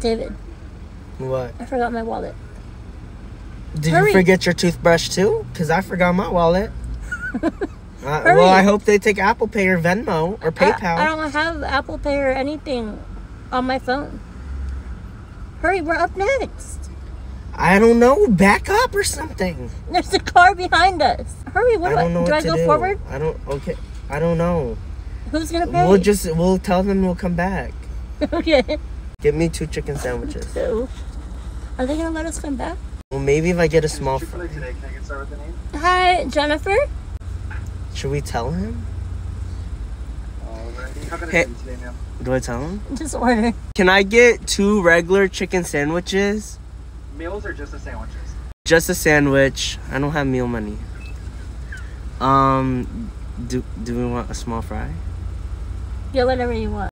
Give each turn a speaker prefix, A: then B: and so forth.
A: David,
B: What?
A: I forgot my wallet.
B: Did
A: Hurry.
B: you forget your toothbrush too? Cause I forgot my wallet. uh,
A: Hurry.
B: well, I hope they take Apple Pay or Venmo or PayPal.
A: I don't have Apple Pay or anything on my phone. Hurry, we're up next.
B: I don't know. Back up or something.
A: There's a car behind us. Hurry, what
B: I
A: do I,
B: don't know
A: do I go
B: do.
A: forward?
B: I don't. Okay. I don't know.
A: Who's gonna pay?
B: We'll just we'll tell them we'll come back.
A: okay.
B: Get me two chicken sandwiches.
A: So, are they gonna let us come back?
B: Well, maybe if I get a small. Fr-
C: today. Can I get started with the name?
A: Hi, Jennifer.
B: should we tell him?
C: Alrighty. How can I
B: Hey.
C: help today, ma'am?
B: Do I tell him?
A: Just order.
B: Can I get two regular chicken sandwiches?
C: Meals or just the sandwiches?
B: Just a sandwich. I don't have meal money. Um, do do we want a small fry?
A: Yeah, whatever you want.